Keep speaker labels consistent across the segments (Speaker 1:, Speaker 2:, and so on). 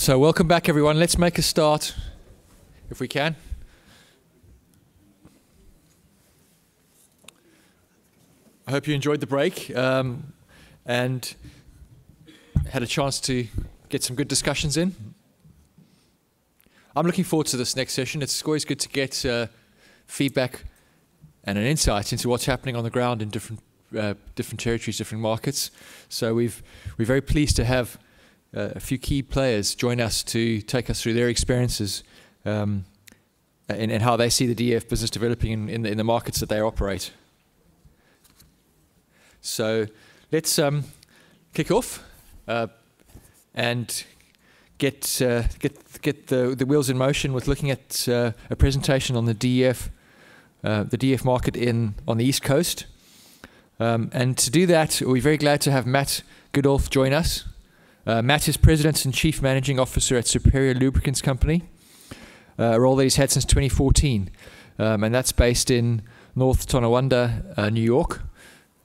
Speaker 1: So, welcome back, everyone. Let's make a start, if we can. I hope you enjoyed the break um, and had a chance to get some good discussions in. I'm looking forward to this next session. It's always good to get uh, feedback and an insight into what's happening on the ground in different uh, different territories, different markets. So we've we're very pleased to have uh, a few key players join us to take us through their experiences um, and, and, how they see the DF business developing in, in, the, in the markets that they operate. So let's um, kick off uh, and get uh, get get the the wheels in motion with looking at uh, a presentation on the DF uh, the DEF market in on the East Coast. Um, and to do that, we're very glad to have Matt Gudorf join us. Uh, Matt is President and Chief Managing Officer at Superior Lubricants Company, uh, a role that he's had since 2014. Um, and that's based in North Tonawanda, uh, New York.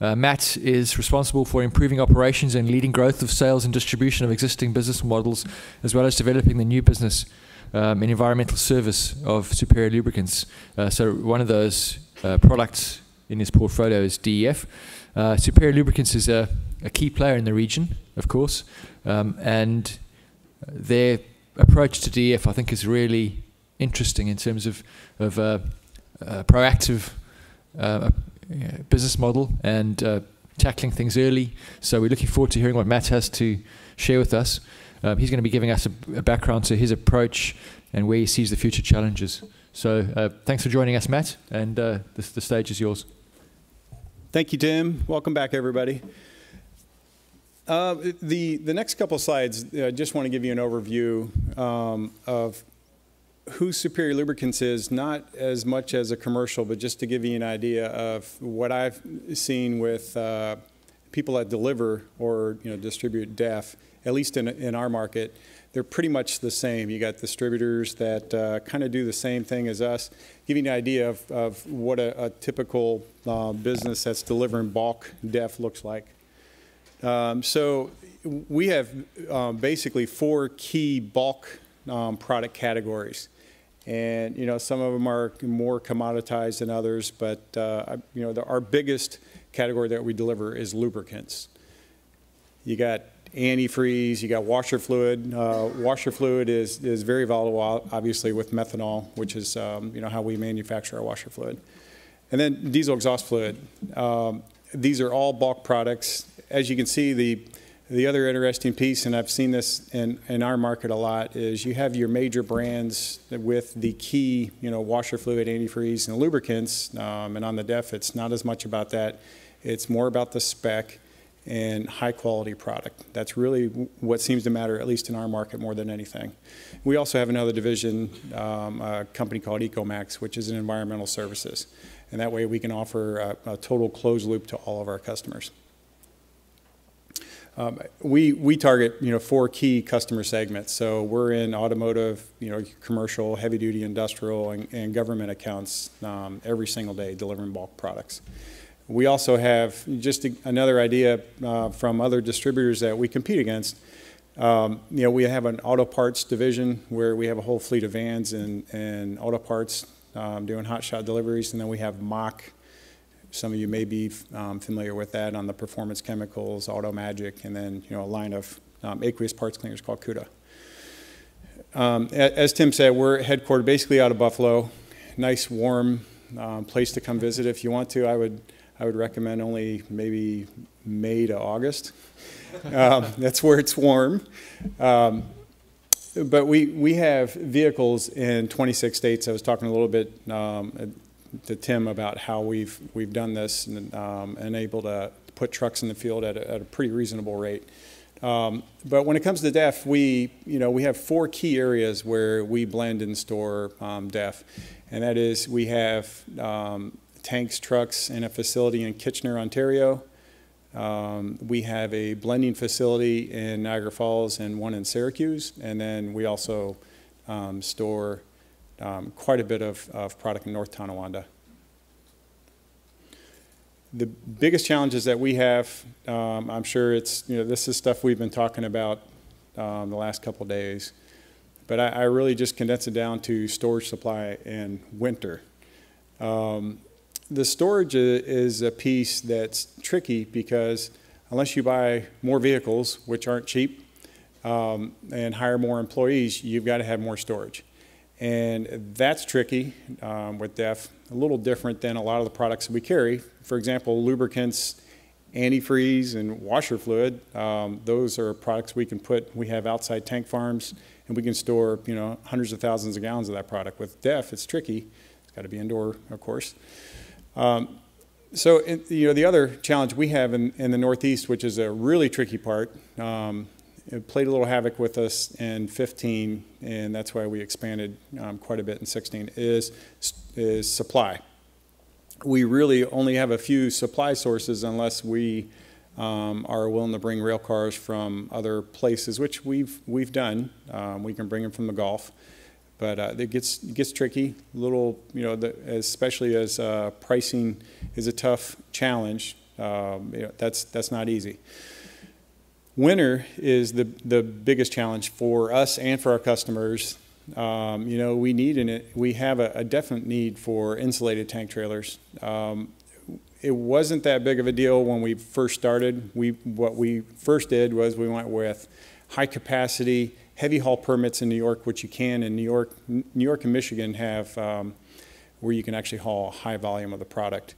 Speaker 1: Uh, Matt is responsible for improving operations and leading growth of sales and distribution of existing business models, as well as developing the new business um, in environmental service of Superior Lubricants. Uh, so, one of those uh, products in his portfolio is DEF. Superior Lubricants is a, a key player in the region, of course. Um, and their approach to DEF, I think, is really interesting in terms of, of uh, uh, proactive uh, business model and uh, tackling things early. So we're looking forward to hearing what Matt has to share with us. Um, he's going to be giving us a, a, background to his approach and where he sees the future challenges. So uh, thanks for joining us, Matt, and uh, the, the stage is yours.
Speaker 2: Thank you, Tim. Welcome back, everybody. Uh, the the next couple slides, I just want to give you an overview um, of who Superior Lubricants is, not as much as a commercial, but just to give you an idea of what I've seen with uh, people that deliver or you know distribute DEF, at least in in our market. They're pretty much the same. You got distributors that uh, kind of do the same thing as us. Give you an idea of, of what a, a typical uh, business that's delivering bulk DEF looks like. Um, so we have um, basically four key bulk um, product categories. And, you know, some of them are more commoditized than others, but, uh, you know, the, our biggest category that we deliver is lubricants. You got antifreeze, you got washer fluid. Uh, washer fluid is, is very volatile, obviously, with methanol, which is, um, you know, how we manufacture our washer fluid. And then diesel exhaust fluid. Um, these are all bulk products as you can see, the the other interesting piece, and I've seen this in, in our market a lot, is you have your major brands with the key, you know, washer fluid, antifreeze, and lubricants. Um, and on the DEF, it's not as much about that. It's more about the spec and high quality product. That's really what seems to matter, at least in our market, more than anything. We also have another division, um, a company called Ecomax, which is an environmental services. And that way we can offer a, a total closed loop to all of our customers. Um, we we target you know four key customer segments. So we're in automotive, you know, commercial, heavy duty, industrial, and, and government accounts um, every single day, delivering bulk products. We also have just another idea uh, from other distributors that we compete against. Um, you know, we have an auto parts division where we have a whole fleet of vans and, and auto parts um, doing hot shot deliveries, and then we have Mach some of you may be um, familiar with that on the performance chemicals, auto magic, and then you know a line of um, aqueous parts cleaners called Cuda. Um, as Tim said, we're headquartered basically out of Buffalo. Nice, warm um, place to come visit if you want to. I would I would recommend only maybe May to August. Um, that's where it's warm. Um, but we, we have vehicles in 26 states. I was talking a little bit um, to Tim about how we've we've done this and, um, and able to put trucks in the field at a, at a pretty reasonable rate. Um, but when it comes to DEF, we you know we have four key areas where we blend and store um, DEF, and that is we have um, tanks, trucks, in a facility in Kitchener, Ontario. Um, we have a blending facility in Niagara Falls and one in Syracuse, and then we also um, store um, quite a bit of, of product in North Tonawanda. The biggest challenges that we have, um, I'm sure it's, you know, this is stuff we've been talking about um, the last couple days. but I, I really just condense it down to storage supply and winter. The storage is a piece that's tricky because unless you buy more vehicles, which aren't cheap, um, and hire more employees, you've got to have more storage. And that's tricky um, with DEF, a little different than a lot of the products that we carry. For example, lubricants, antifreeze, and washer fluid, um, those are products we can put, we have outside tank farms, and we can store, you know, hundreds of thousands of gallons of that product. With DEF, it's tricky. It's got to be indoor, of course. Um, so, you know, the other challenge we have in, in, the Northeast, which is a really tricky part, um, it played a little havoc with us in 15, and that's why we expanded um, quite a bit in 16, is, is supply. We really only have a few supply sources unless we um, are willing to bring rail cars from other places, which we've, we've done. Um, we can bring them from the Gulf. But uh, it gets gets tricky. Little, you know, the, especially as uh, pricing is a tough challenge. Um, you know, that's that's not easy. Winter is the the biggest challenge for us and for our customers. Um, you know, we need an we have a, a, definite need for insulated tank trailers. Um, it wasn't that big of a deal when we first started. We what we first did was we went with high capacity heavy haul permits in New York, which you can in New York. New York and Michigan have um, where you can actually haul a high volume of the product.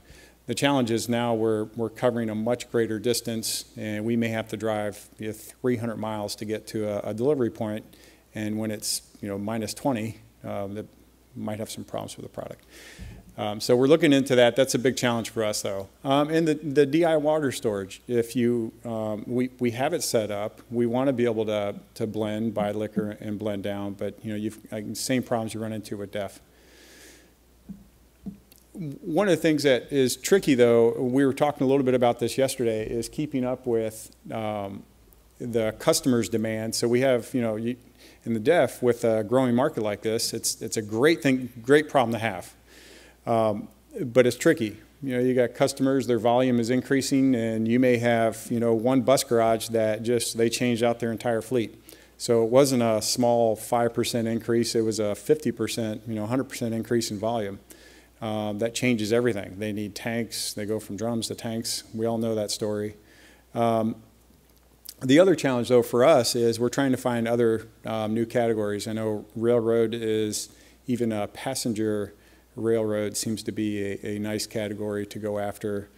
Speaker 2: The challenge is now we're, we're covering a much greater distance, and we may have to drive you know, 300 miles to get to a, a, delivery point. And when it's you know minus 20, um, that might have some problems with the product. Um, so we're looking into that. That's a big challenge for us, though. Um, and the, the DI water storage, if you, um, we, we have it set up. We want to be able to, to blend, buy liquor and blend down, but you know, you've same problems you run into with DEF. One of the things that is tricky, though, we were talking a little bit about this yesterday, is keeping up with um, the customer's demand. So we have, you know, you, in the DEF with a growing market like this, it's it's a great thing, great problem to have um, but it's tricky. You know, you got customers, their volume is increasing, and you may have, you know, one bus garage that just, they changed out their entire fleet. So it wasn't a small 5% increase, it was a 50%, you know, 100% increase in volume. Um, that changes everything. They need tanks, they go from drums to tanks. We all know that story. Um, the other challenge, though, for us is we're trying to find other um, new categories. I know railroad is even a passenger railroad seems to be a, a nice category to go after.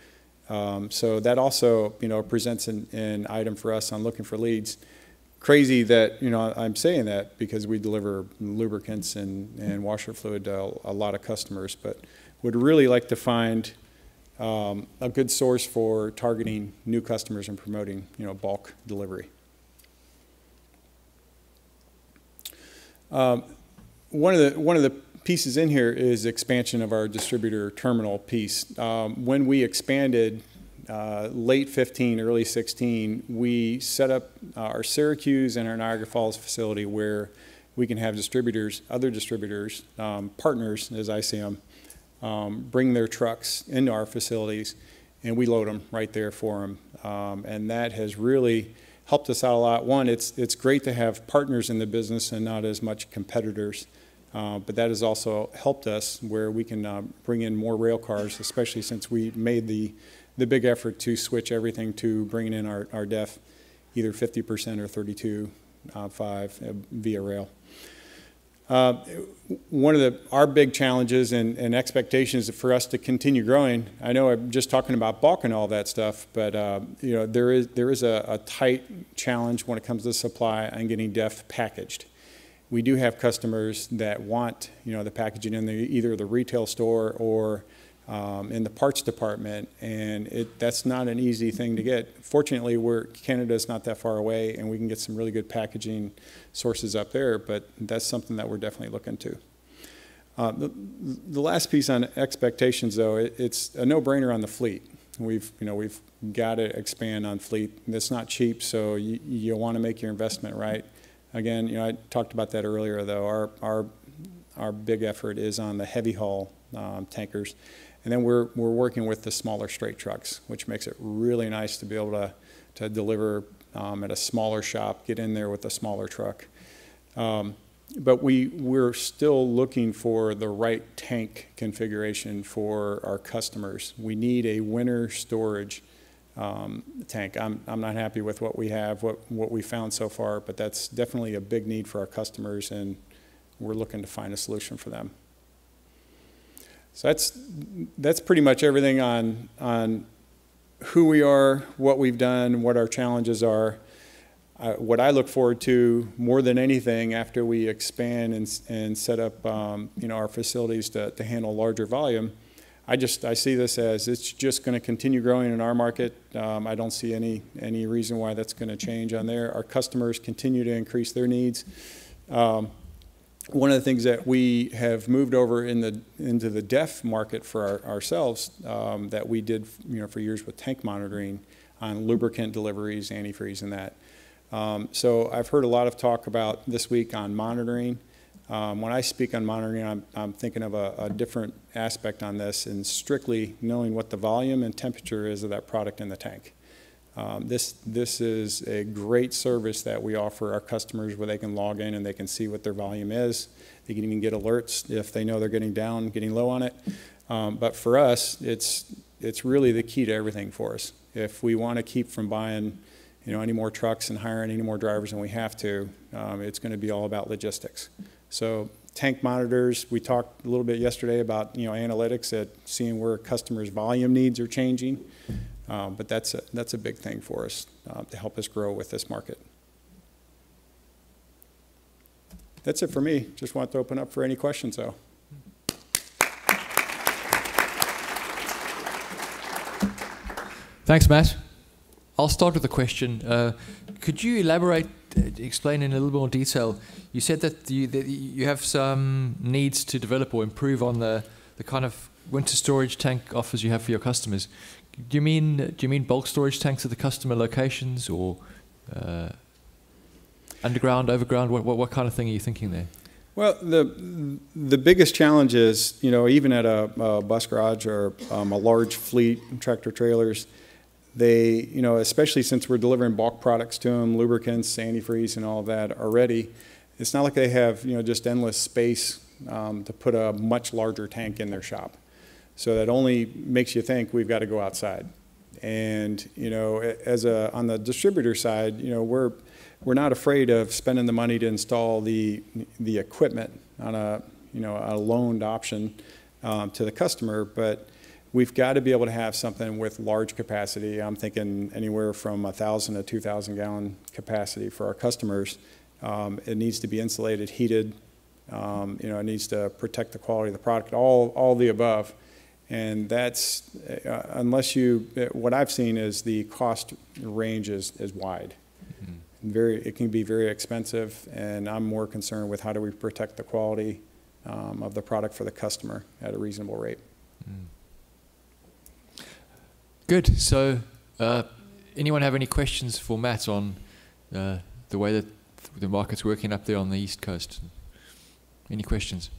Speaker 2: Um, so that also, you know, presents an, an, item for us on looking for leads. Crazy that, you know, I'm saying that because we deliver lubricants and, and washer fluid to a, lot of customers, but would really like to find um, a good source for targeting new customers and promoting, you know, bulk delivery. Um, one of the one of the pieces in here is expansion of our distributor terminal piece. Um, when we expanded uh, late 15, early 16, we set up our Syracuse and our Niagara Falls facility where we can have distributors, other distributors, um, partners, as I see them, um, bring their trucks into our facilities and we load them right there for them. Um, and that has really helped us out a lot. One, it's, it's great to have partners in the business and not as much competitors. Uh, but that has also helped us where we can uh, bring in more rail cars, especially since we made the, the big effort to switch everything to bringing in our, our DEF, either 50% or 32 uh, 5 uh, via rail. Uh, one of the, our big challenges and, and, expectations for us to continue growing, I know I'm just talking about bulk and all that stuff, but you know there is, there is a, a tight challenge when it comes to supply and getting DEF packaged we do have customers that want you know the packaging in the, either the retail store or um, in the parts department, and it, that's not an easy thing to get. Fortunately, we're Canada's not that far away, and we can get some really good packaging sources up there. But that's something that we're definitely looking to. Uh, the, the, last piece on expectations, though, it, it's a no-brainer on the fleet. We've you know we've got to expand on fleet. It's not cheap, so you, you want to make your investment right. Again, you know, I talked about that earlier, though. Our, our, our big effort is on the heavy haul um, tankers. And then we're, we're working with the smaller straight trucks, which makes it really nice to be able to, to deliver um, at a smaller shop, get in there with a smaller truck. Um, but we, we're still looking for the right tank configuration for our customers. We need a winter storage um, tank. I'm, I'm not happy with what we have, what, what we found so far, but that's definitely a big need for our customers, and we're looking to find a solution for them. So that's, that's pretty much everything on, on who we are, what we've done, what our challenges are. Uh, what I look forward to more than anything after we expand and, and set up um, you know, our facilities to, to handle larger volume, I just I see this as it's just going to continue growing in our market. Um, I don't see any any reason why that's going to change on there. Our customers continue to increase their needs. Um, one of the things that we have moved over in the into the DEF market for our, ourselves um, that we did you know for years with tank monitoring on lubricant deliveries, antifreeze, and that. Um, so I've heard a lot of talk about this week on monitoring. Um, when I speak on monitoring, I'm, I'm thinking of a, a, different aspect on this and strictly knowing what the volume and temperature is of that product in the tank. Um, this, this is a great service that we offer our customers where they can log in and they can see what their volume is. They can even get alerts if they know they're getting down, getting low on it. Um, but for us, it's, it's really the key to everything for us. If we want to keep from buying you know, any more trucks and hiring any more drivers than we have to, um, it's going to be all about logistics. So tank monitors, we talked a little bit yesterday about you know analytics at seeing where customers' volume needs are changing, um, but that's a, that's a big thing for us uh, to help us grow with this market. That's it for me. Just want to open up for any questions though.
Speaker 1: Thanks, Matt. I'll start with a question. Uh, could you elaborate, uh, explain in a little more detail? You said that you, that you have some needs to develop or improve on the, the kind of winter storage tank offers you have for your customers. Do you mean do you mean bulk storage tanks at the customer locations or uh, underground, overground? What, what, what kind of thing are you thinking there?
Speaker 2: Well, the the biggest challenge is, you know, even at a, a bus garage or um, a large fleet, tractor trailers, they, you know, especially since we're delivering bulk products to them, lubricants, antifreeze, and all that already, it's not like they have, you know, just endless space um, to put a much larger tank in their shop. So that only makes you think we've got to go outside. And you know, as a on the distributor side, you know, we're we're not afraid of spending the money to install the the equipment on a you know a loaned option um, to the customer, but we've got to be able to have something with large capacity. I'm thinking anywhere from a thousand to two thousand gallon capacity for our customers. Um, it needs to be insulated, heated. Um, you know, it needs to protect the quality of the product. All all the above. And that's uh, unless you. What I've seen is the cost range is is wide. Mm-hmm. Very, it can be very expensive, and I'm more concerned with how do we protect the quality um, of the product for the customer at a reasonable rate. Mm.
Speaker 1: Good. So, uh, anyone have any questions for Matt on uh, the way that the market's working up there on the East Coast? Any questions?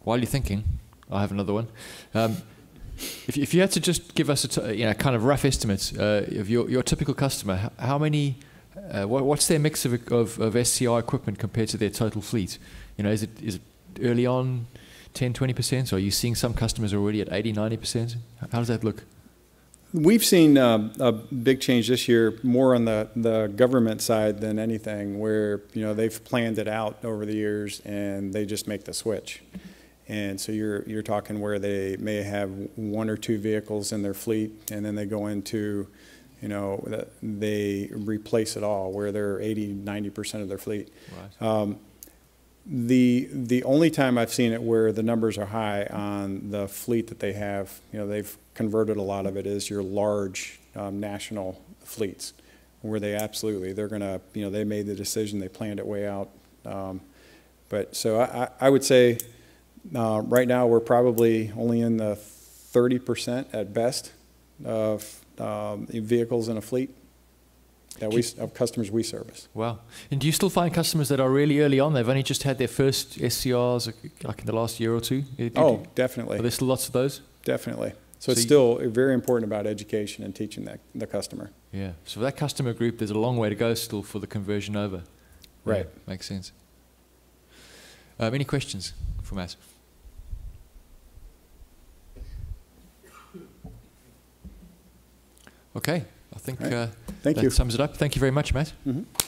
Speaker 1: While you're thinking, I have another one. Um, if, if you had to just give us a you know, kind of rough estimate uh, of your, your typical customer, how, many, uh, what, what's their mix of, of, of SCR equipment compared to their total fleet? You know, is it, is it early on 10, 20%? Or are you seeing some customers already at 80, 90%? How does that look?
Speaker 2: We've seen uh, a big change this year, more on the, the government side than anything, where you know they've planned it out over the years and they just make the switch. And so you're you're talking where they may have one or two vehicles in their fleet, and then they go into, you know, they replace it all, where they're 80, 90 percent of their fleet. Right. Um, the the only time I've seen it where the numbers are high on the fleet that they have, you know, they've converted a lot of it is your large um, national fleets, where they absolutely they're going to you know they made the decision they planned it way out. Um, but so I, I would say uh, right now we're probably only in the 30% at best of um, vehicles in a fleet that we of customers we service.
Speaker 1: Wow! And do you still find customers that are really early on? They've only just had their first SCRs like in the last year or two.
Speaker 2: Oh, definitely.
Speaker 1: Are there still lots of those?
Speaker 2: Definitely. So, so it's still very important about education and teaching that, the customer.
Speaker 1: Yeah. So for that customer group, there's a long way to go still for the conversion over.
Speaker 2: Right.
Speaker 1: Yeah, makes sense. Um, any questions from us? Okay. I think
Speaker 2: right.
Speaker 1: uh, that
Speaker 2: you.
Speaker 1: sums it up. Thank you very much, Matt.
Speaker 2: Mm -hmm.